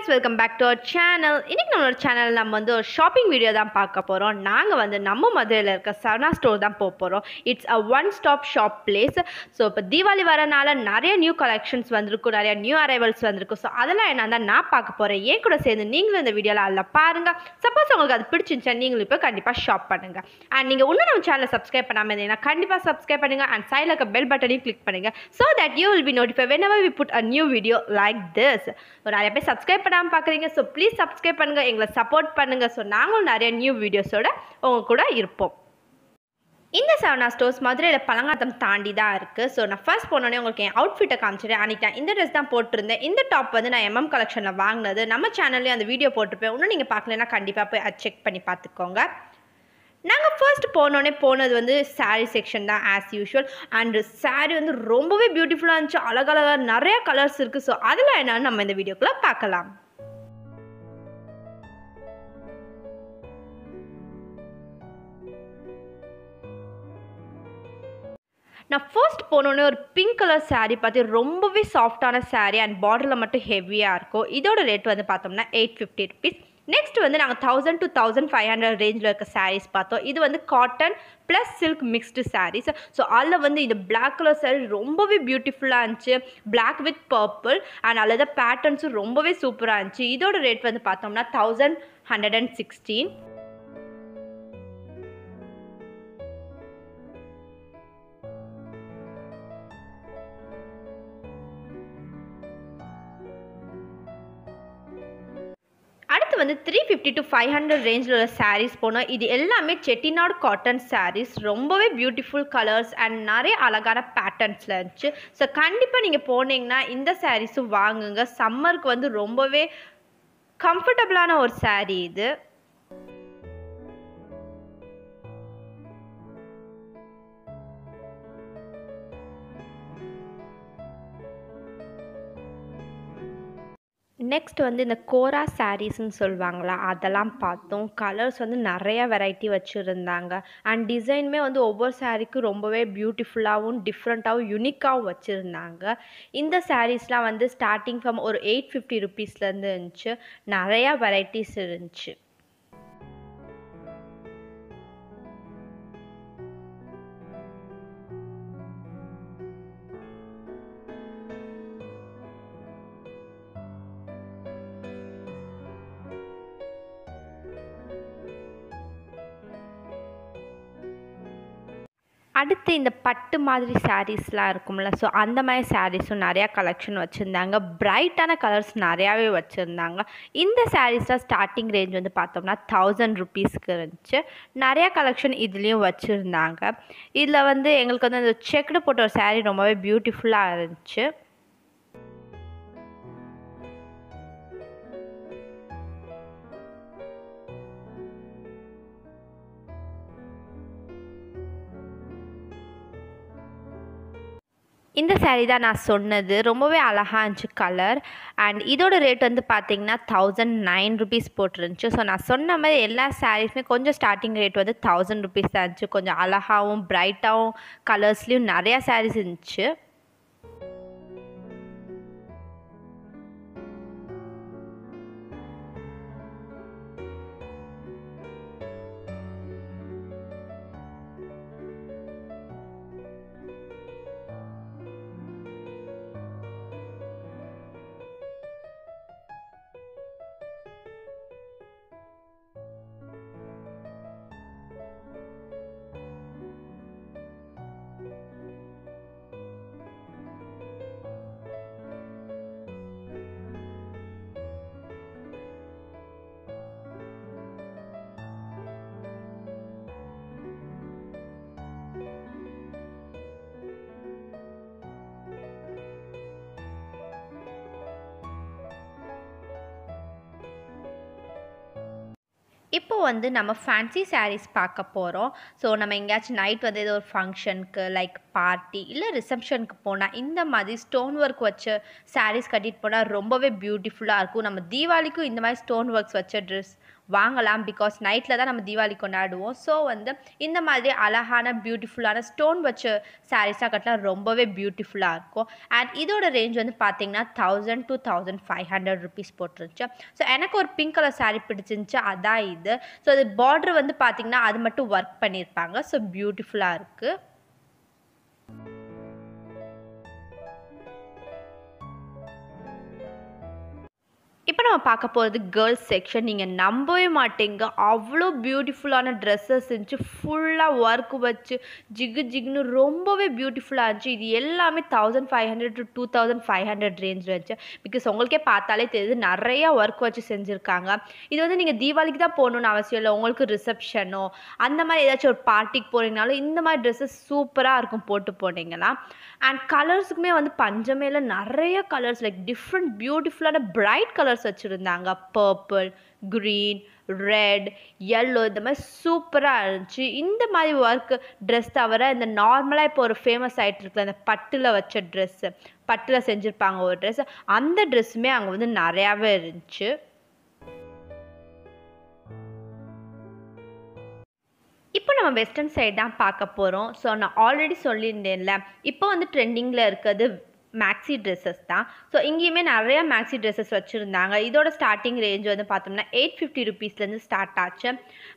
Guys welcome back to our channel இன்றைக்கி நம்மளோட channel நம்ம வந்து ஒரு ஷாப்பிங் வீடியோ தான் பார்க்க போகிறோம் நாங்கள் வந்து நம்ம மதுரையில் இருக்க சரணா ஸ்டோர் தான் போக போகிறோம் it's a one stop shop place so இப்போ தீபாவளி வரனால நிறைய நியூ கலெக்ஷன்ஸ் வந்திருக்கும் நிறைய நியூ அரைவல்ஸ் வந்திருக்கும். ஸோ அதெல்லாம் என்ன தான் நான் பார்க்க போகிறேன் ஏன் கூட சேர்ந்து நீங்களும் இந்த வீடியோவில் அதில் பாருங்கள் சப்போஸ் உங்களுக்கு அது பிடிச்சிருந்துச்சா நீங்களும் இப்போ கண்டிப்பாக ஷாப் பண்ணுங்கள் அண்ட் நீங்கள் இன்னும் நம்ம சேனலை சப்ஸ்கிரைப் பண்ணாமல் இருந்தீங்கன்னா கண்டிப்பாக சப்ஸ்கிரைப் பண்ணுங்கள் அண்ட் சைடில் இருக்க பெல் பட்டனையும் கிளிக் பண்ணுங்கள் so that you will be notify whenever we put a new video like this ஒரு நிறைய பேர் சப்ஸ்கிரைப் பண்ணாமல் பார்க்குறீங்க ஸோ ப்ளீஸ் சப்ஸ்கிரைப் பண்ணுங்கள் எங்களை சப்போர்ட் பண்ணுங்கள் ஸோ நாங்களும் நிறைய நியூ வீடியோஸோட உங்கள் கூட இருப்போம். இந்த சவனா ஸ்டோர்ஸ் மதுரையில் பழங்காத்தம் தாண்டி தான் இருக்குது ஸோ நான் ஃபர்ஸ்ட் போனோடனே உங்களுக்கு என் அவுட்ஃபிட்டை காமிச்சிட்டேன். அன்றைக்கி நான் இந்த ட்ரெஸ் தான் போட்டிருந்தேன். இந்த டாப் வந்து நான் எம்எம் கலெக்ஷனில் வாங்கினது. நம்ம சேனல்லேயும் அந்த வீடியோ போட்டிருப்பேன். இன்னும் நீங்கள் பார்க்கலன்னா கண்டிப்பாக போய் அதை செக் பண்ணி பார்த்துக்கோங்க. நாங்கள் ஃபர்ஸ்ட் போனோடனே போனது வந்து saree செக்ஷன் தான் ஆஸ் யூஷுவல் அண்டு saree வந்து ரொம்பவே பியூட்டிஃபுல்லாக இருந்துச்சு. அழகழகாக நிறையா கலர்ஸ் இருக்குது ஸோ அதில் என்னன்னு நம்ம இந்த வீடியோக்குள்ளே பார்க்கலாம். நான் ஃபர்ஸ்ட் போனோடனே ஒரு பிங்க் கலர் சாரீ பார்த்து ரொம்பவே சாஃப்டான சாரீ அண்ட் பார்டரில் மட்டும் ஹெவியாக இருக்கும். இதோட ரேட் வந்து பார்த்தோம்னா எயிட் ஃபிஃப்டி ருபீஸ் நெக்ஸ்ட் வந்து நாங்கள் thousand to thousand five hundred ரேஞ்சில் இருக்க சாரீஸ் பார்த்தோம். இது வந்து cotton plus silk mixed sarees so அதில் வந்து இந்த பிளாக் கலர் சாரீ ரொம்பவே பியூட்டிஃபுல்லாக இருந்துச்சு. பிளாக் வித் பர்பிள் அண்ட் அதில் தான் பேட்டர்ன்ஸும் ரொம்பவே சூப்பராக இருந்துச்சு. இதோட ரேட் வந்து பார்த்தோம்னா தௌசண்ட் ஹண்ட்ரட் அண்ட் சிக்ஸ்டீன் வந்து three fifty to five hundred ரேஞ்சில் உள்ள சாரீஸ் போனோம் இது எல்லாமே செட்டிநாடு காட்டன் சாரீஸ் ரொம்பவே பியூட்டிஃபுல் கலர்ஸ் அண்ட் நிறைய அழகான பேட்டர்ன்ஸில் இருந்துச்சு. ஸோ கண்டிப்பாக நீங்கள் போனீங்கன்னா இந்த சாரீஸும் வாங்குங்க. சம்மருக்கு வந்து ரொம்பவே கம்ஃபர்டபுளான ஒரு சாரீ இது. நெக்ஸ்ட் வந்து இந்த கோரா சாரீஸ்ன்னு சொல்லுவாங்களா அதெல்லாம் பார்த்தோம். கலர்ஸ் வந்து நிறையா வெரைட்டி வச்சுருந்தாங்க. அண்ட் டிசைனுமே வந்து ஒவ்வொரு சாரீக்கும் ரொம்பவே பியூட்டிஃபுல்லாகவும் டிஃப்ரெண்ட்டாகவும் யூனிக்காகவும் வச்சுருந்தாங்க. இந்த சாரீஸ்லாம் வந்து ஸ்டார்டிங் ஃப்ரம் ஒரு எயிட் ஃபிஃப்டி ருபீஸ்லேருந்து இருந்துச்சு. நிறையா வெரைட்டிஸ் இருந்துச்சு. அடுத்து இந்த பட்டு மாதிரி சாரீஸ்லாம் இருக்கும்ல ஸோ அந்த மாதிரி சாரீஸும் நிறையா கலெக்ஷன் வச்சுருந்தாங்க. பிரைட்டான கலர்ஸ் நிறையாவே வச்சுருந்தாங்க. இந்த சாரீஸ்லாம் ஸ்டார்டிங் ரேஞ்ச் வந்து பார்த்தோம்னா தௌசண்ட் ருபீஸ்க்கு இருந்துச்சு. நிறையா கலெக்ஷன் இதுலேயும் வச்சுருந்தாங்க. இதில் வந்து எங்களுக்கு வந்து அந்த செக்குடு போட்ட ஒரு சாரீ ரொம்பவே பியூட்டிஃபுல்லாக இருந்துச்சு. இந்த சேரீ தான் நான் சொன்னது. ரொம்பவே அழகாக இருந்துச்சு கலர் அண்ட் இதோட ரேட் வந்து பார்த்தீங்கன்னா தௌசண்ட் நைன் ருபீஸ் போட்டிருந்துச்சு. ஸோ நான் சொன்ன மாதிரி எல்லா சாரீஸுமே கொஞ்சம் ஸ்டார்டிங் ரேட் வந்து தௌசண்ட் ருபீஸ் தான் இருந்துச்சு. கொஞ்சம் அழகாகவும் பிரைட்டாகவும் கலர்ஸ்லேயும் நிறையா சாரீஸ் இருந்துச்சு. இப்போ வந்து நம்ம ஃபேன்சி சாரீஸ் பார்க்க போகிறோம் ஸோ நம்ம எங்கேயாச்சும் நைட் வந்து ஏதோ ஒரு ஃபங்க்ஷனுக்கு லைக் பார்ட்டி இல்லை ரிசப்ஷனுக்கு போனால் இந்த மாதிரி ஸ்டோன் ஒர்க் வச்ச சாரீஸ் கட்டிட்டு போனால் ரொம்பவே பியூட்டிஃபுல்லாக இருக்கும். நம்ம தீபாவளிக்கும் இந்த மாதிரி ஸ்டோன் ஒர்க்ஸ் வச்ச ட்ரெஸ் வாங்கலாம் பிகாஸ் நைட்டில் தான் நம்ம தீபாவளி கொண்டாடுவோம். ஸோ வந்து இந்த மாதிரி அழகான பியூட்டிஃபுல்லான ஸ்டோன் வச்ச சாரீஸாக கட்டலாம். ரொம்பவே பியூட்டிஃபுல்லாக இருக்கும். அண்ட் இதோட ரேஞ்ச் வந்து பார்த்தீங்கன்னா thousand to thousand five hundred rupees போட்டுருந்துச்சு. So எனக்கு ஒரு பிங்க் கலர் சாரீ பிடிச்சிருந்துச்சு. அதான் இது. ஸோ அது பார்டர் வந்து பார்த்தீங்கன்னா அது மட்டும் ஒர்க் பண்ணியிருப்பாங்க. ஸோ பியூட்டிஃபுல்லாக இருக்குது இப்போ நம்ம பார்க்க போகிறது கேர்ள்ஸ் செக்ஷன் நீங்கள் நம்பவே மாட்டீங்க. அவ்வளோ பியூட்டிஃபுல்லான ட்ரெஸ்ஸஸ் இருந்துச்சு. ஃபுல்லாக ஒர்க் வச்சு ஜிகு ஜிகுன்னு ரொம்பவே பியூட்டிஃபுல்லாக இருந்துச்சு. இது எல்லாமே thousand five hundred to two thousand five hundred ரேஞ்சில் இருந்துச்சு. பிகாஸ் உங்களுக்கே பார்த்தாலே தெரியுது நிறையா ஒர்க் வச்சு செஞ்சுருக்காங்க. இது வந்து நீங்கள் தீபாவளிக்கு தான் போகணுன்னு அவசியம் இல்லை. உங்களுக்கு ரிசப்ஷனோ அந்த மாதிரி ஏதாச்சும் ஒரு பார்ட்டிக்கு போகிறீங்கனாலும் இந்த மாதிரி ட்ரெஸ்ஸஸ் சூப்பராக இருக்கும் போட்டு போனீங்கன்னா. அண்ட் கலர்ஸுக்குமே வந்து பஞ்சமேல நிறைய கலர்ஸ் லைக் டிஃப்ரெண்ட் பியூட்டிஃபுல்லான பிரைட் கலர்ஸ் வச்சுருந்தாங்க. பர்பிள் க்ரீன் ரெட் எல்லோ இந்த மாதிரி சூப்பராக இருந்துச்சு. இந்த மாதிரி ஒர்க் ட்ரெஸ் தவிர இந்த நார்மலாக இப்போ ஒரு ஃபேமஸ் ஆகிட்டு இருக்குல்ல அந்த பட்டில் வச்ச ட்ரெஸ்ஸு பட்டில் செஞ்சுருப்பாங்க ஒரு ட்ரெஸ் அந்த ட்ரெஸ்ஸுமே அங்கே வந்து நிறையாவே இருந்துச்சு. இப்போ நம்ம வெஸ்டர்ன் சைடு தான் பார்க்க போகிறோம் ஸோ நான் ஆல்ரெடி சொல்லியிருந்தேன்ல இப்போ வந்து ட்ரெண்டிங்கில் இருக்கிறது மேக்ஸி ட்ரெஸ்ஸஸ் தான். ஸோ இங்கேயுமே நிறையா மேக்ஸி ட்ரெஸ்ஸஸ் வச்சுருந்தாங்க. இதோட ஸ்டார்டிங் ரேஞ்ச் வந்து பார்த்தோம்னா எயிட் ஃபிஃப்டி ருபீஸ்லேருந்து ஸ்டார்ட் ஆச்சு.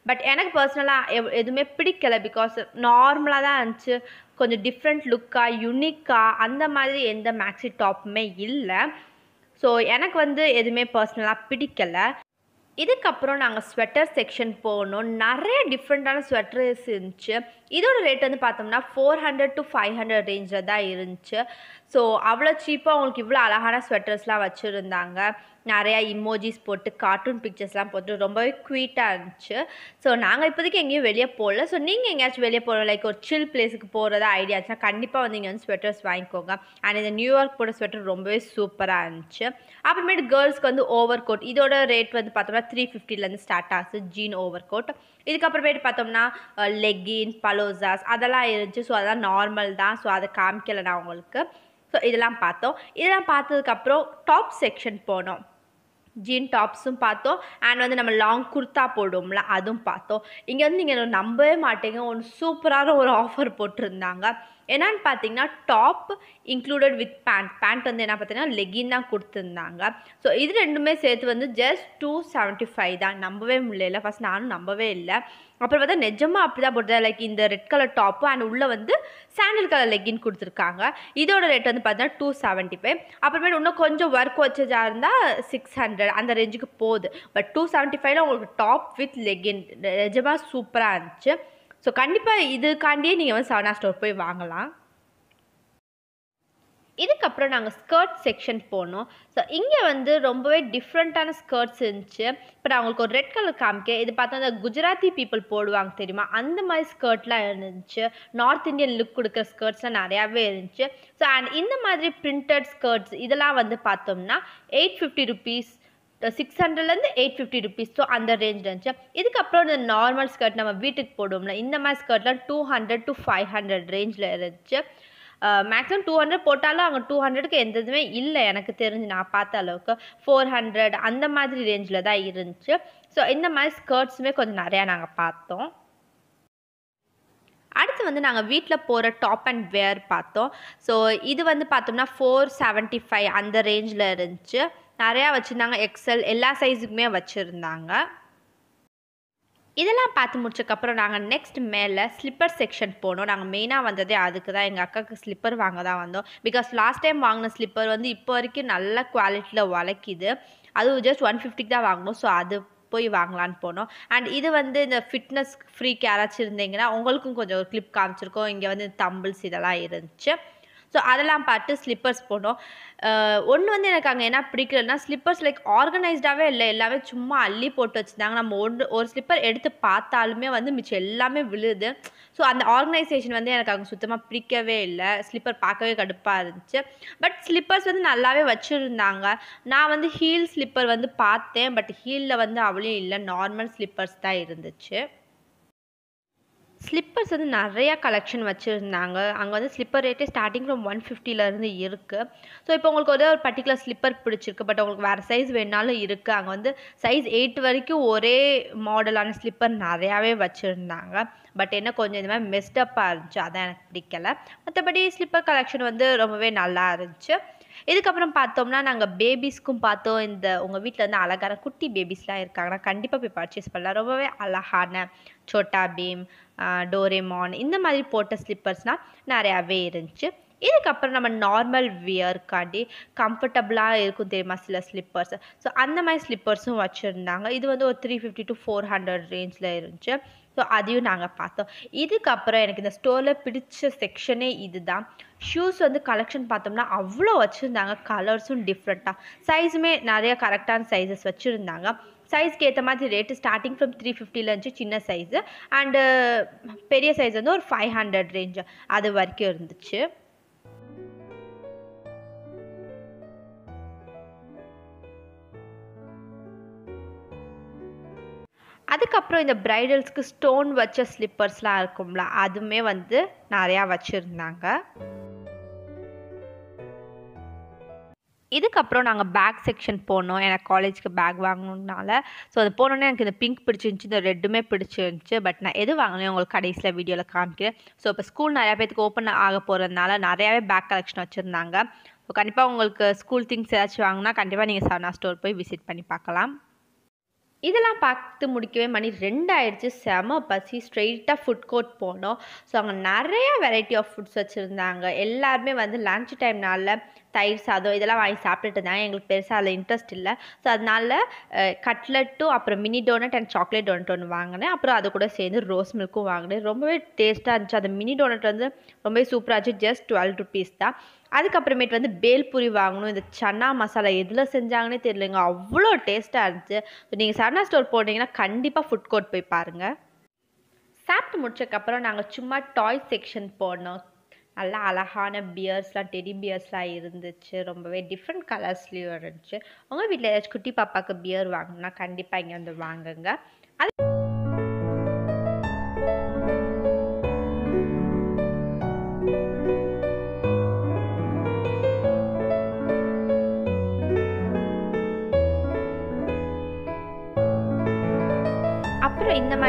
பட் எனக்கு பர்சனலாக எவ் எதுவுமே பிடிக்கல பிகாஸ் நார்மலாக தான் இருந்துச்சு. கொஞ்சம் டிஃப்ரெண்ட் லுக்காக யுனிக்காக அந்த மாதிரி எந்த மேக்ஸி டாப்புமே இல்லை. ஸோ எனக்கு வந்து எதுவுமே பர்சனலாக பிடிக்கலை. இதுக்கப்புறம் நாங்கள் ஸ்வெட்டர் செக்ஷன் போனோம் நிறைய டிஃப்ரெண்ட்டான ஸ்வெட்டர்ஸ் இருந்துச்சு. இதோட ரேட் வந்து பார்த்தோம்னா four hundred to five hundred ரேஞ்சில் தான் இருந்துச்சு. ஸோ அவ்வளோ சீப்பாக அவங்களுக்கு இவ்வளோ அழகான ஸ்வெட்டர்ஸ்லாம் வச்சுருந்தாங்க. நிறையா இமோஜிஸ் போட்டு கார்ட்டூன் பிக்சர்ஸ்லாம் போட்டு ரொம்பவே க்வீட்டாக இருந்துச்சு. ஸோ நாங்கள் இப்போதைக்கு எங்கேயும் வெளியே போகல. ஸோ நீங்கள் எங்கேயாச்சும் வெளியே போகிற லைக் ஒரு சில் பிளேஸுக்கு போகிறதா ஐடியாச்சுன்னா கண்டிப்பாக வந்து இங்கே வந்து ஸ்வெட்டர்ஸ் வாங்கிக்கோங்க. அண்ட் இந்த நியூயார்க் போட ஸ்வெட்டர் ரொம்பவே சூப்பராக இருந்துச்சு. அப்புறமேட்டு கேர்ள்ஸ்க்கு வந்து ஓவர் கோட் இதோட ரேட் வந்து பார்த்தோம்னா த்ரீ ஃபிஃப்டிலேருந்து ஸ்டார்ட் ஆகுது ஜீன் ஓவர் கோட் இதுக்கப்புறமேட்டு பார்த்தோம்னா லெக்கின் பலோசாஸ் அதெல்லாம் இருந்துச்சு. ஸோ அதெல்லாம் நார்மல் தான். ஸோ அதை காமிக்கலை நான் உங்களுக்கு. ஸோ இதெல்லாம் பார்த்தோம். இதெல்லாம் பார்த்ததுக்கப்புறம் டாப் செக்ஷன் போனோம். ஜீன் டாப்ஸும் பார்த்தோம். அண்ட் வந்து நம்ம லாங் குர்த்தா போடுவோம்ல அதுவும் பார்த்தோம். இங்கே வந்து நீங்கள் நம்பவே மாட்டீங்க. ஒன்று சூப்பரான ஒரு ஆஃபர் போட்டிருந்தாங்க. என்னன்னு பார்த்தீங்கன்னா top included with pant pant வந்து என்ன பார்த்தீங்கன்னா லெகின் தான் கொடுத்துருந்தாங்க. ஸோ இது ரெண்டுமே சேர்த்து வந்து ஜஸ்ட் டூ செவன்ட்டி ஃபைவ் தான். நம்பவே முடியல. ஃபஸ்ட் நானும் நம்பவே இல்லை. அப்புறம் பார்த்தா நிஜமாக அப்படி தான் போட்டு லைக் இந்த ரெட் கலர் டாப்பு அண்ட் உள்ளே வந்து சாண்டில் கலர் லெக்கின் கொடுத்துருக்காங்க. இதோட ரேட் வந்து பார்த்தீங்கன்னா டூ செவன்ட்டி ஃபைவ் அப்புறமேட்டு இன்னும் கொஞ்சம் ஒர்க் வச்சதா இருந்தால் சிக்ஸ் ஹண்ட்ரட் அந்த ரேஞ்சுக்கு போகுது. பட் டூ செவன்ட்டி ஃபைவ்ல உங்களுக்கு டாப் வித் லெக்கின் நிஜமாக சூப்பராக இருந்துச்சு. ஸோ கண்டிப்பாக இதுக்காண்டியே நீங்கள் வந்து சவனா ஸ்டோர் போய் வாங்கலாம். இதுக்கப்புறம் நாங்கள் ஸ்கர்ட் செக்ஷன் போனோம். ஸோ இங்கே வந்து ரொம்பவே டிஃப்ரெண்ட்டான ஸ்கர்ட்ஸ் இருந்துச்சு. இப்போ நான் உங்களுக்கு ஒரு ரெட் கலர் காமிக்க இது பார்த்தா அந்த குஜராத்தி பீப்புள் போடுவாங்க தெரியுமா? அந்த மாதிரி ஸ்கர்ட்லாம் இருந்துச்சு. நார்த் இந்தியன் லுக் கொடுக்குற ஸ்கர்ட்ஸ்லாம் நிறையாவே இருந்துச்சு. ஸோ அண்ட் இந்த மாதிரி பிரிண்டட் ஸ்கர்ட்ஸ் இதெல்லாம் வந்து பார்த்தோம்னா எயிட் ஃபிஃப்டி ருபீஸ் சிக்ஸ் ஹண்ட்ரட்லேருந்து எயிட் ஃபிஃப்டி ருபீஸ் ஸோ அந்த ரேஞ்சில் இருந்துச்சு. இதுக்கப்புறம் இந்த நார்மல் ஸ்கர்ட் நம்ம வீட்டுக்கு போடுவோம்ல இந்த மாதிரி ஸ்கர்ட்லாம் two hundred to five hundred ரேஞ்சில் இருந்துச்சு. மேக்ஸிமம் டூ ஹண்ட்ரட் போட்டாலும் அங்கே டூ ஹண்ட்ரடுக்கு எந்த இதுவுமே இல்லை எனக்கு தெரிஞ்சு நான் பார்த்த அளவுக்கு. ஃபோர் ஹண்ட்ரட் அந்த மாதிரி ரேஞ்சில் தான் இருந்துச்சு. ஸோ இந்த மாதிரி ஸ்கர்ட்ஸுமே கொஞ்சம் நிறையா நாங்கள் பார்த்தோம். அடுத்து வந்து நாங்கள் வீட்டில் போகிற டாப் அண்ட் வேர் பார்த்தோம். ஸோ இது வந்து பார்த்தோம்னா ஃபோர் செவன்ட்டி ஃபைவ் அந்த ரேஞ்சில் இருந்துச்சு. நிறையா வச்சுருந்தாங்க. எக்ஸல் எல்லா சைஸுக்குமே வச்சுருந்தாங்க. இதெல்லாம் பார்த்து முடிச்சக்கப்புறம் நாங்கள் நெக்ஸ்ட் மேலே ஸ்லிப்பர் செக்ஷன் போனோம். நாங்கள் மெயினாக வந்ததே அதுக்கு தான் எங்கள் அக்காவுக்கு ஸ்லிப்பர் வாங்க தான் வந்தோம். பிகாஸ் லாஸ்ட் டைம் வாங்கின ஸ்லிப்பர் வந்து இப்போ வரைக்கும் நல்ல குவாலிட்டியில் உழைக்குது. அதுவும் ஜஸ்ட் ஒன் ஃபிஃப்டிக்கு தான் வாங்கினோம். ஸோ அது போய் வாங்கலான்னு போனோம். அண்ட் இது வந்து இந்த ஃபிட்னஸ் ஃப்ரீக்கு யாராச்சும் இருந்தீங்கன்னா உங்களுக்கும் கொஞ்சம் ஒரு கிளிப் காமிச்சிருக்கோம். இங்கே வந்து தம்பிள்ஸ் இதெல்லாம் இருந்துச்சு. ஸோ அதெல்லாம் பார்த்து ஸ்லிப்பர்ஸ் போனோம் ஒன்று வந்து எனக்கு அங்கே என்ன பிடிக்கலன்னா ஸ்லிப்பர்ஸ் லைக் ஆர்கனைஸ்டாகவே இல்லை. எல்லாமே சும்மா அள்ளி போட்டு வச்சுருந்தாங்க. நம்ம ஒன்று ஒரு ஸ்லிப்பர் எடுத்து பார்த்தாலுமே வந்து மிச்சம் எல்லாமே விழுது. ஸோ அந்த ஆர்கனைசேஷன் வந்து எனக்கு அங்கே சுத்தமாக பிடிக்கவே இல்லை. ஸ்லிப்பர் பார்க்கவே கடுப்பாக இருந்துச்சு. பட் ஸ்லிப்பர்ஸ் வந்து நல்லாவே வச்சுருந்தாங்க. நான் வந்து ஹீல் ஸ்லிப்பர் வந்து பார்த்தேன். பட் ஹீலில் வந்து அவ்வளோ இல்லை. நார்மல் ஸ்லிப்பர்ஸ் தான் இருந்துச்சு. ஸ்லிப்பர்ஸ் வந்து நிறையா கலெக்ஷன் வச்சுருந்தாங்க. அங்கே வந்து ஸ்லிப்பர் ரேட்டே ஸ்டார்டிங் ஃப்ரம் ஒன் ஃபிஃப்டிலேருந்து இருக்குது ஸோ இப்போ உங்களுக்கு ஒரே ஒரு பர்டிகுலர் ஸ்லிப்பர் பிடிச்சிருக்கு பட் உங்களுக்கு வேறு சைஸ் வேணாலும் இருக்குது அங்கே வந்து சைஸ் எயிட் வரைக்கும் ஒரே மாடலான ஸ்லிப்பர் நிறையாவே வச்சுருந்தாங்க. பட் என்ன கொஞ்சம் இந்த மாதிரி மெஸ்டப்பாக இருந்துச்சு அதான் எனக்கு பிடிக்கல. மற்றபடி ஸ்லிப்பர் கலெக்ஷன் வந்து ரொம்பவே நல்லா இருந்துச்சு. இதுக்கப்புறம் பார்த்தோம்னா நாங்கள் பேபிஸ்க்கும் பார்த்தோம். இந்த உங்கள் வீட்டில் வந்து அழகான குட்டி பேபிஸ்லாம் இருக்காங்கன்னா கண்டிப்பாக போய் பர்ச்சேஸ் பண்ணலாம். ரொம்பவே அழகான சோட்டா பீம் டோரேமான் இந்த மாதிரி போட்ட ஸ்லிப்பர்ஸ்னால் நிறையாவே இருந்துச்சு. இதுக்கப்புறம் நம்ம நார்மல் வியர்க்காண்டி கம்ஃபர்டபுளாக இருக்கும் தெரியுமா சில ஸ்லிப்பர்ஸ் ஸோ அந்த மாதிரி ஸ்லிப்பர்ஸும் வச்சுருந்தாங்க. இது வந்து ஒரு three fifty to four hundred ரேஞ்சில் இருந்துச்சு. ஸோ அதையும் நாங்கள் பார்த்தோம். இதுக்கப்புறம் எனக்கு இந்த ஸ்டோரில் பிடிச்ச செக்ஷனே இது தான் ஷூஸ் வந்து கலெக்ஷன் பார்த்தோம்னா அவ்வளோ வச்சுருந்தாங்க. கலர்ஸும் டிஃப்ரெண்ட்டாக சைஸுமே நிறைய கரெக்டான சைஸஸ் வச்சுருந்தாங்க. சைஸ்க்கு ஏற்ற மாதிரி ரேட்டு ஸ்டார்டிங் ஃப்ரம் த்ரீ ஃபிஃப்டியில் இருந்துச்சு சின்ன சைஸு அண்டு பெரிய சைஸ் வந்து ஒரு ஃபைவ் ஹண்ட்ரட் ரேஞ்சு அது வரைக்கும் இருந்துச்சு. அதுக்கப்புறம் இந்த ப்ரைடல்ஸ்க்கு ஸ்டோன் வச்ச ஸ்லிப்பர்ஸ்லாம் இருக்கும்ல அதுவுமே வந்து நிறையா வச்சுருந்தாங்க. இதுக்கப்புறம் நாங்கள் பேக் செக்ஷன் போனோம். எனக்கு காலேஜ்க்கு பேக் வாங்கணுனால ஸோ அது போனோன்னே எனக்கு இந்த பிங்க் பிடிச்சிருந்துச்சி இந்த ரெட்டுமே பிடிச்சிருந்துச்சு. பட் நான் எது வாங்கினேன் உங்களுக்கு கடைசியில் வீடியோவில் காமிக்கிறேன். ஸோ இப்போ ஸ்கூல் நிறையா பேத்துக்கு ஓப்பன் ஆக போகிறதுனால நிறையாவே பேக் கலெக்ஷன் வச்சுருந்தாங்க. ஸோ கண்டிப்பாக உங்களுக்கு ஸ்கூல் திங்ஸ் ஏதாச்சும் வாங்கினா கண்டிப்பாக நீங்கள் சவனா ஸ்டோர் போய் விசிட் பண்ணி பார்க்கலாம். இதெல்லாம் பார்த்து முடிக்கவே மணி ரெண்டாயிடுச்சு. செம பசி. ஸ்ட்ரெயிட்டாக ஃபுட் கோர்ட் போனோம். ஸோ அங்கே நிறைய வெரைட்டி ஆஃப் ஃபுட்ஸ் வச்சுருந்தாங்க. எல்லாருமே வந்து லன்ச் டைம்னால தயிர் சாதம் இதெல்லாம் வாங்கி சாப்பிட்டுட்டு இருந்தாங்க. எங்களுக்கு பெருசாக அதில் இன்ட்ரெஸ்ட் இல்லை. ஸோ அதனால கட்லட்டும் அப்புறம் mini donut and chocolate donut ஒன்று வாங்கினேன். அப்புறம் அது கூட சேர்ந்து ரோஸ் மில்க்கும் வாங்கினேன். ரொம்பவே டேஸ்ட்டாக இருந்துச்சு. அந்த மினி டோனட் வந்து ரொம்பவே சூப்பராக இருந்துச்சு. ஜஸ்ட் டுவெல் ருபீஸ் தான். அதுக்கப்புறமேட்டு வந்து பேல்பூரி வாங்கணும். இந்த சன்னா மசாலா எதில் செஞ்சாங்கன்னே தெரியலங்க. அவ்வளோ டேஸ்ட்டாக இருந்துச்சு. நீங்கள் சன்னா ஸ்டோர் போனீங்கன்னா கண்டிப்பாக ஃபுட் கோர்ட் போய் பாருங்கள் சாப்பிட்டு முடிச்சக்கப்புறம் நாங்கள் சும்மா டாய் செக்ஷன் போனோம். நல்லா அழகான பியர்ஸ்லாம் டெடி பியர்ஸ்லாம் இருந்துச்சு. ரொம்பவே டிஃப்ரெண்ட் கலர்ஸ்லேயும் இருந்துச்சு. உங்கள் வீட்டில் ஏதாச்சும் குட்டி பாப்பாவுக்கு பியர் வாங்கணும்னா கண்டிப்பாக இங்கே வந்து வாங்குங்க.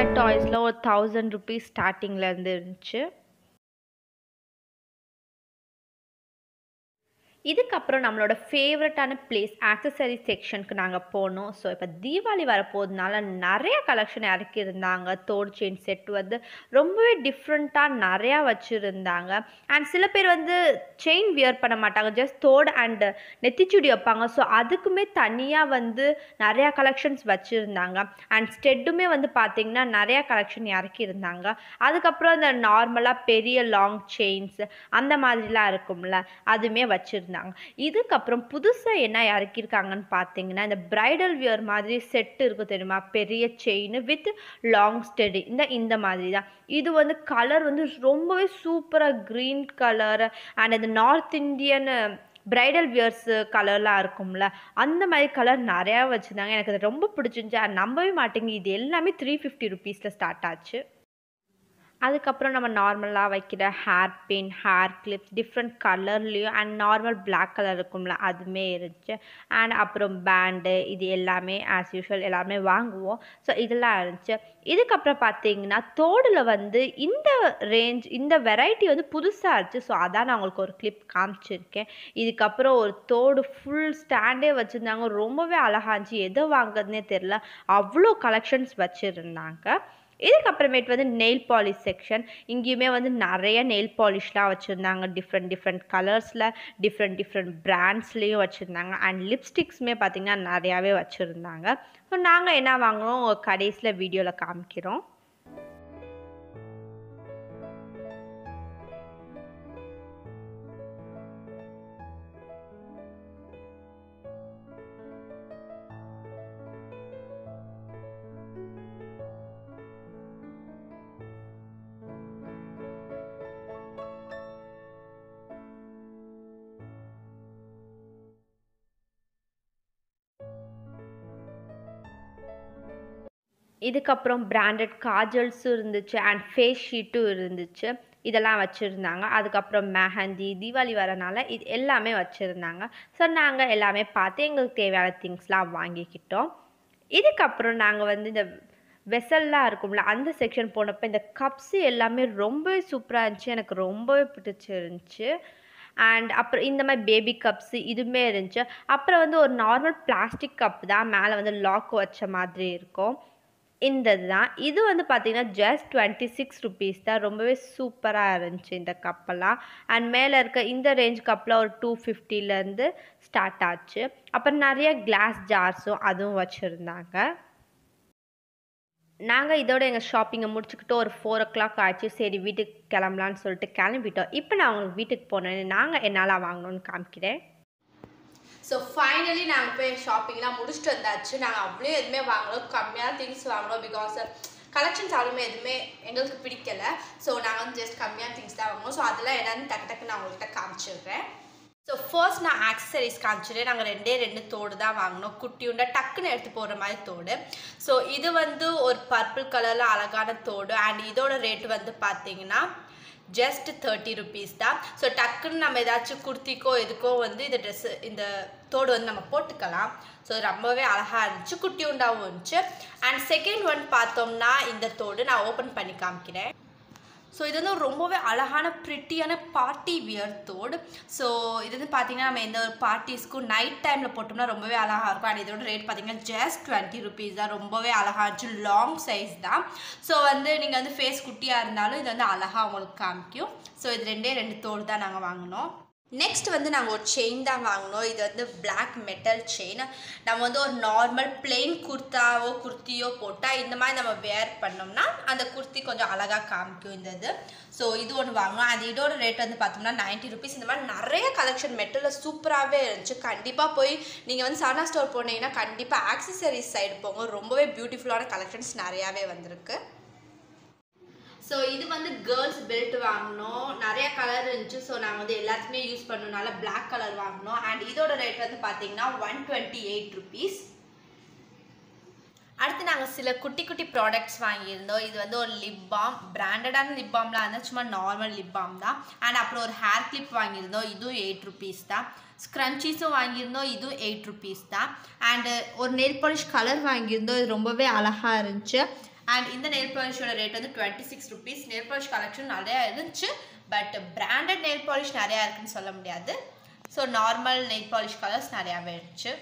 டாய்ஸில் ஒரு தௌசண்ட் ருபீஸ் ஸ்டார்டிங்லேருந்து இருந்துச்சு. இதுக்கப்புறம் நம்மளோட ஃபேவரட்டான பிளேஸ் ஆக்சசரி செக்ஷனுக்கு நாங்கள் போனோம். ஸோ இப்போ தீபாவளி வரப்போகுதுனால நிறைய கலெக்ஷன் இறக்கியிருந்தாங்க. தோடு செயின் செட் வந்து ரொம்பவே டிஃப்ரெண்ட்டாக நிறையா வச்சுருந்தாங்க. அண்ட் சில பேர் வந்து செயின் வியர் பண்ண மாட்டாங்க. ஜஸ்ட் தோடு அண்ட் நெத்திச்சுடி வைப்பாங்க. ஸோ அதுக்குமே தனியாக வந்து நிறையா கலெக்ஷன்ஸ் வச்சுருந்தாங்க. அண்ட் ஸ்டெட்டுமே வந்து பார்த்திங்கன்னா நிறையா கலெக்ஷன் இறக்கியிருந்தாங்க. அதுக்கப்புறம் இந்த நார்மலாக பெரிய லாங் செயின்ஸ் அந்த மாதிரிலாம் இருக்கும்ல அதுவுமே வச்சுருந்தாங்க. இதுக்கப்புறம் புதுசாக என்ன இறக்கியிருக்காங்கன்னு பார்த்தீங்கன்னா இந்த பிரைடல் வியர் மாதிரி செட்டு இருக்கும் தெரியுமா? பெரிய செயின் வித் லாங் ஸ்டெடி இந்த இந்த மாதிரி தான். இது வந்து கலர் வந்து ரொம்பவே சூப்பராக க்ரீன் கலர் அண்ட் இந்த நார்த் இந்தியன் பிரைடல் வியர்ஸு கலர்லாம் இருக்கும்ல. அந்த மாதிரி கலர் நிறையா வச்சுருந்தாங்க. எனக்கு அது ரொம்ப பிடிச்சிருந்துச்சு. நம்பவே மாட்டேங்குது இது எல்லாமே த்ரீ ஃபிஃப்டி ருபீஸில் ஸ்டார்ட் ஆச்சு. அதுக்கப்புறம் நம்ம நார்மலாக வைக்கிற hair pin hair clips different கலர்லேயும் அண்ட் நார்மல் பிளாக் கலர் இருக்கும்ல அதுவுமே இருந்துச்சு. அண்ட் அப்புறம் பேண்டு இது எல்லாமே ஆஸ் யூஷுவல் எல்லாமே வாங்குவோம். ஸோ இதெல்லாம் இருந்துச்சு. இதுக்கப்புறம் பார்த்தீங்கன்னா தோடில் வந்து இந்த ரேஞ்ச் இந்த வெரைட்டி வந்து புதுசாக இருந்துச்சு. ஸோ அதான் நான் உங்களுக்கு ஒரு கிளிப் காமிச்சிருக்கேன். இதுக்கப்புறம் ஒரு தோடு ஃபுல் ஸ்டாண்டே வச்சுருந்தாங்க. ரொம்பவே அழகா இருந்துச்சு. எதை வாங்குறதுனே தெரில அவ்வளோ கலெக்ஷன்ஸ் வச்சுருந்தாங்க. இதுக்கப்புறமேட்டு வந்து நெயில் பாலிஷ் செக்ஷன் இங்கேயுமே வந்து நிறைய நெயில் பாலிஷ்லாம் வச்சுருந்தாங்க. டிஃப்ரெண்ட் டிஃப்ரெண்ட் கலர்ஸில் டிஃப்ரெண்ட் டிஃப்ரெண்ட் பிராண்ட்ஸ்லேயும் வச்சுருந்தாங்க. அண்ட் லிப்ஸ்டிக்ஸுமே பார்த்திங்கன்னா நிறையாவே வச்சுருந்தாங்க. ஸோ நாங்கள் என்ன வாங்கினோம் கடைசியில் வீடியோவில் காமிக்கிறோம். இதுக்கப்புறம் பிராண்டட் காஜல்ஸும் இருந்துச்சு அண்ட் ஃபேஸ் ஷீட்டும் இருந்துச்சு. இதெல்லாம் வச்சுருந்தாங்க. அதுக்கப்புறம் மெஹந்தி தீபாவளி வரனால இது எல்லாமே வச்சுருந்தாங்க. ஸோ நாங்கள் எல்லாமே பார்த்து எங்களுக்கு தேவையான திங்ஸ்லாம் வாங்கிக்கிட்டோம். இதுக்கப்புறம் நாங்கள் வந்து இந்த வெசல்லாம் இருக்கும்ல அந்த செக்ஷன் போனப்போ இந்த கப்ஸு எல்லாமே ரொம்பவே சூப்பராக இருந்துச்சு. எனக்கு ரொம்பவே பிடிச்சிருந்துச்சு. அண்ட் அப்புறம் இந்த மாதிரி பேபி கப்ஸு இதுவுமே இருந்துச்சு. அப்புறம் வந்து ஒரு நார்மல் பிளாஸ்டிக் கப் தான் மேலே வந்து லாக் வச்ச மாதிரி இருக்கும். இந்த தான். இது வந்து பார்த்திங்கன்னா ஜஸ்ட் டுவெண்ட்டி சிக்ஸ் ருபீஸ் தான். ரொம்பவே சூப்பராக இருந்துச்சு இந்த கப்பெல்லாம். அண்ட் மேலே இருக்க இந்த ரேஞ்ச் கப்பில் ஒரு டூ ஃபிஃப்டிலேருந்து ஸ்டார்ட் ஆச்சு. அப்புறம் நிறைய கிளாஸ் ஜார்ஸும் அதுவும் வச்சுருந்தாங்க. நாங்கள் இதோட எங்கள் ஷாப்பிங்கை முடிச்சுக்கிட்டு ஒரு ஃபோர் ஓ கிளாக் ஆச்சு. சரி வீட்டுக்கு கிளம்பலான்னு சொல்லிட்டு கிளம்பிட்டோம். இப்போ நான் உங்களுக்கு வீட்டுக்கு போனேன். நாங்கள் என்னால் வாங்கணும்னு காமிக்கிறேன். ஸோ ஃபைனலி நாங்கள் போய் ஷாப்பிங்லாம் முடிச்சுட்டு வந்தாச்சு. நாங்கள் அவ்வளோ எதுவுமே வாங்கணும் கம்மியான திங்ஸ் வாங்கினோம் பிகாஸ் கலெக்ஷன்ஸ் அவ்வளோமே எதுவுமே எங்களுக்கு பிடிக்கல. ஸோ நாங்கள் வந்து ஜஸ்ட் கம்மியான திங்ஸ் தான் வாங்கணும் ஸோ அதெல்லாம் என்னன்னு டக்கு டக்கு நான் உங்கள்கிட்ட காமிச்சிடுறேன். ஸோ ஃபர்ஸ்ட் நான் ஆக்சசரிஸ் காமிச்சிடுறேன். நாங்கள் ரெண்டே ரெண்டு தோடு தான் வாங்கினோம். குட்டியுண்டா டக்குன்னு எடுத்து போடுற மாதிரி தோடு. ஸோ இது வந்து ஒரு பர்பிள் கலரில் அழகான தோடு. அண்ட் இதோட ரேட் வந்து பார்த்தீங்கன்னா ஜஸ்ட் தேர்ட்டி ருபீஸ் தான். ஸோ டக்குன்னு நம்ம ஏதாச்சும் குர்த்திக்கோ எதுக்கோ வந்து இந்த ட்ரெஸ்ஸு இந்த தோடு வந்து நம்ம போட்டுக்கலாம். ஸோ ரொம்பவே அழகாக இருந்துச்சு குட்டி உண்டாகவும் இருந்துச்சு. அண்ட் செகண்ட் ஒன் பார்த்தோம்னா இந்த தோடு நான் ஓப்பன் பண்ணி காமிக்கிறேன். ஸோ இது வந்து ரொம்பவே அழகான ப்ரிட்டியான பார்ட்டி வியர் தோடு. ஸோ இது வந்து பார்த்தீங்கன்னா நம்ம எந்த ஒரு பார்ட்டிஸ்க்கும் நைட் டைமில் போட்டோம்னா ரொம்பவே அழகாக இருக்கும். அண்ட் இதோட ரேட் பார்த்தீங்கன்னா ஜஸ்ட் டுவெண்ட்டி ருபீஸ் தான். ரொம்பவே அழகாக இருந்துச்சு. லாங் சைஸ் தான். ஸோ வந்து நீங்கள் வந்து ஃபேஸ் குட்டியாக இருந்தாலும் இது வந்து அழகாக உங்களுக்கு காமிக்கும். ஸோ இது ரெண்டே ரெண்டு தோடு தான் நாங்கள் வாங்கினோம். நெக்ஸ்ட் வந்து நாங்கள் ஒரு செயின் தான் வாங்கினோம் இது வந்து பிளாக் மெட்டல் செயின் நம்ம வந்து ஒரு நார்மல் பிளெயின் குர்த்தாவோ குர்த்தியோ போட்டால் இந்த மாதிரி நம்ம வேர் பண்ணோம்னா அந்த குர்த்தி கொஞ்சம் அழகாக காமிக்கும் இந்த இது. ஸோ இது ஒன்று வாங்கினோம் அது இதோட ரேட் வந்து பார்த்தோம்னா நைன்ட்டி ருபீஸ் இந்த மாதிரி நிறைய கலெக்ஷன் மெட்டலில் சூப்பராகவே இருந்துச்சு. கண்டிப்பாக போய் நீங்கள் வந்து சனா ஸ்டோர் போனீங்கன்னா கண்டிப்பாக ஆக்சசரிஸ் சைடு போங்க. ரொம்பவே பியூட்டிஃபுல்லான கலெக்ஷன்ஸ் நிறையாவே வந்திருக்கு. ஸோ இது வந்து கேர்ள்ஸ் பெல்ட் வாங்கினோம் நிறைய கலர் இருந்துச்சு. ஸோ நாங்கள் வந்து எல்லாத்துக்குமே யூஸ் பண்ணனால பிளாக் கலர் வாங்கினோம் அண்ட் இதோட ரேட் வந்து பார்த்தீங்கன்னா ஒன் டுவெண்ட்டி எயிட் ருபீஸ் அடுத்து நாங்கள் சில குட்டி குட்டி ப்ராடக்ட்ஸ் வாங்கியிருந்தோம். இது வந்து ஒரு லிப் பாம் பிராண்டடான லிப் பாம்லாம் இருந்தால் சும்மா நார்மல் லிப் பாம் தான். அண்ட் அப்புறம் ஒரு ஹேர் கிளிப் வாங்கியிருந்தோம். இதுவும் எயிட் ருபீஸ் தான். ஸ்க்ரன்ச்சீஸும் வாங்கியிருந்தோம். இதுவும் எயிட் ருபீஸ் தான். அண்டு ஒரு நெல் பாலிஷ் கலர் வாங்கியிருந்தோம். இது ரொம்பவே அழகாக இருந்துச்சு. அண்ட் இந்த நெல் பாலிஷோட ரேட் வந்து twenty six rupees nail polish collection நிறையா இருந்துச்சு. பட் பிராண்டட் நெல் பாலிஷ் நிறையா இருக்குன்னு சொல்ல முடியாது. So normal nail polish colours நிறையாவே இருந்துச்சு.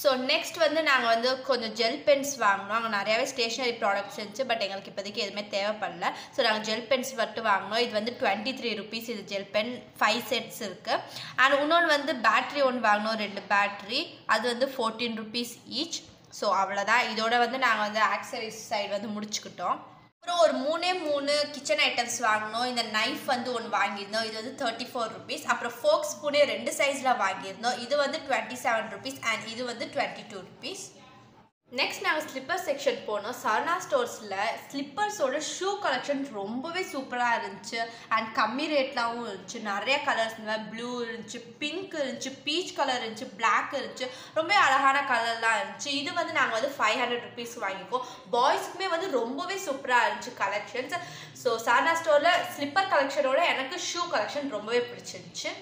ஸோ நெக்ஸ்ட் வந்து நாங்கள் வந்து கொஞ்சம் ஜெல் பென்ஸ் வாங்கினோம் அங்கே நிறையாவே ஸ்டேஷ்னரி ப்ராடக்ட்ஸ் இருந்துச்சு. பட் எங்களுக்கு இப்போதைக்கு எதுவுமே தேவைப்படல. ஸோ நாங்கள் ஜெல் பென்ஸ் மட்டும் வாங்கினோம் இது வந்து டுவெண்ட்டி த்ரீ ருபீஸ் இது ஜெல் பென் ஃபைவ் செட்ஸ் இருக்குது அண்ட் இன்னொன்று வந்து பேட்ரி ஒன்று வாங்கினோம் ரெண்டு பேட்ரி அது வந்து ஃபோர்டீன் ருபீஸ் ஈச் ஸோ அவ்வளோதான் இதோட வந்து நாங்கள் வந்து ஆக்சரிஸ் சைடு வந்து முடிச்சுக்கிட்டோம். அப்புறம் ஒரு மூணே மூணு கிச்சன் ஐட்டம்ஸ் வாங்கினோம். இந்த நைஃப் வந்து ஒன்று வாங்கியிருந்தோம். இது வந்து தேர்ட்டி ஃபோர் ருபீஸ் அப்புறம் ஃபோக் ஸ்பூனே ரெண்டு சைஸில் வாங்கியிருந்தோம். இது வந்து டுவெண்ட்டி செவன் ருபீஸ் அண்ட் இது வந்து டுவெண்ட்டி டூ ருபீஸ் நெக்ஸ்ட் நாங்கள் ஸ்லிப்பர் செக்ஷன் போனோம். சரணா ஸ்டோர்ஸில் ஸ்லிப்பர்ஸோட ஷூ கலெக்ஷன் ரொம்பவே சூப்பராக இருந்துச்சு. அண்ட் கம்மி ரேட்லாகவும் இருந்துச்சு. நிறைய கலர்ஸ் இருந்தால் ப்ளூ இருந்துச்சு பிங்க் இருந்துச்சு பீச் கலர் இருந்துச்சு பிளாக் இருந்துச்சு. ரொம்ப அழகான கலர்லாம் இருந்துச்சு. இது வந்து நாங்கள் வந்து ஃபைவ் ஹண்ட்ரட் ருபீஸ் வாங்கிப்போம் பாய்ஸ்க்குமே வந்து ரொம்பவே சூப்பராக இருந்துச்சு கலெக்ஷன்ஸ் ஸோ சரணா ஸ்டோரில் ஸ்லிப்பர் கலெக்ஷனோட எனக்கு ஷூ கலெக்ஷன் ரொம்பவே பிடிச்சிருந்துச்சு.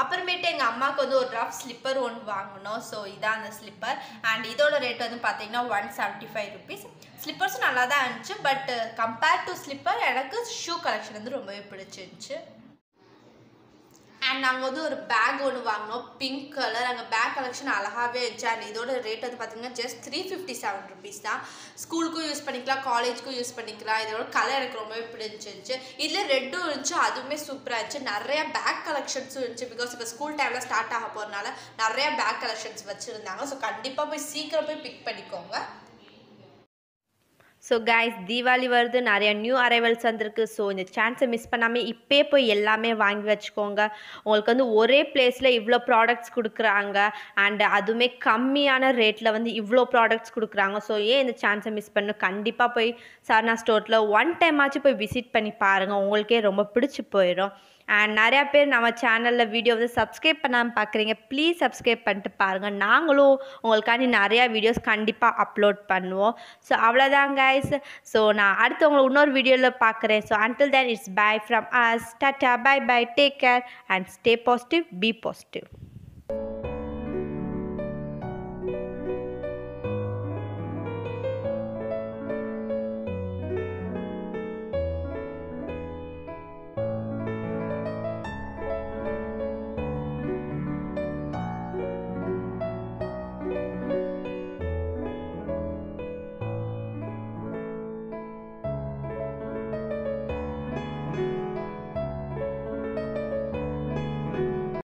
அப்புறமேட்டு எங்கள் அம்மாவுக்கு வந்து ஒரு ரஃப் ஸ்லிப்பர் ஒன்று வாங்கினோம் ஸோ இதான் அந்த ஸ்லிப்பர் அண்ட் இதோட ரேட் வந்து பார்த்தீங்கன்னா ஒன் செவன்ட்டி ஃபைவ் ருபீஸ் ஸ்லிப்பர்ஸும் நல்லா தான் இருந்துச்சு பட் கம்பேர்ட் டு ஸ்லிப்பர் எனக்கு ஷூ கலெக்ஷன் வந்து ரொம்பவே பிடிச்சிருந்துச்சு. அண்ட் நாங்கள் வந்து ஒரு பேக் ஒன்று வாங்கினோம். பிங்க் கலர் அங்கே பேக் கலெக்ஷன் அழகாகவே இருந்துச்சு. அண்ட் இதோட ரேட் வந்து பார்த்தீங்கன்னா just three fifty seven rupees தான். ஸ்கூலுக்கும் யூஸ் பண்ணிக்கலாம். காலேஜ்க்கும் யூஸ் பண்ணிக்கலாம். இதோட கலர் எனக்கு ரொம்பவே பிடிச்சிருந்துச்சு. இதில் ரெட்டும் இருந்துச்சு. அதுவுமே சூப்பராக இருந்துச்சு. நிறையா பேக் கலெக்ஷன்ஸும் இருந்துச்சு. பிகாஸ் இப்போ ஸ்கூல் டைமில் ஸ்டார்ட் ஆக போகிறனால நிறையா பேக் கலெக்ஷன்ஸ் வச்சுருந்தாங்க. ஸோ கண்டிப்பாக போய் சீக்கிரம் போய் பிக் பண்ணிக்கோங்க. ஸோ கைஸ் தீபாவளி வருது நிறைய நியூ அரைவல்ஸ் வந்திருக்கு. ஸோ இந்த சான்ஸை மிஸ் பண்ணாமல் இப்போயே போய் எல்லாமே வாங்கி வச்சுக்கோங்க. உங்களுக்கு வந்து ஒரே பிளேஸில் இவ்வளோ ப்ராடக்ட்ஸ் கொடுக்குறாங்க. அண்ட் அதுவுமே கம்மியான ரேட்டில் வந்து இவ்வளோ ப்ராடக்ட்ஸ் கொடுக்குறாங்க. ஸோ ஏன் இந்த சான்ஸை மிஸ் பண்ணணும்? கண்டிப்பாக போய் சரணா ஸ்டோரில் ஒன் டைம் ஆச்சு போய் விசிட் பண்ணி பாருங்கள் உங்களுக்கே ரொம்ப பிடிச்சி போயிடும். அண்ட் நிறையா பேர் நம்ம சேனலில் வீடியோ வந்து சப்ஸ்கிரைப் பண்ணாமல் பார்க்குறீங்க ப்ளீஸ் சப்ஸ்கிரைப் பண்ணிட்டு பாருங்கள் நாங்களும் உங்களுக்காண்டி நிறையா வீடியோஸ் கண்டிப்பாக அப்லோட் பண்ணுவோம். ஸோ அவ்வளோதான் கைஸ் ஸோ நான் அடுத்து உங்களை இன்னொரு வீடியோவில் பார்க்குறேன் so until then it's bye from us tata bye bye take care and stay positive be positive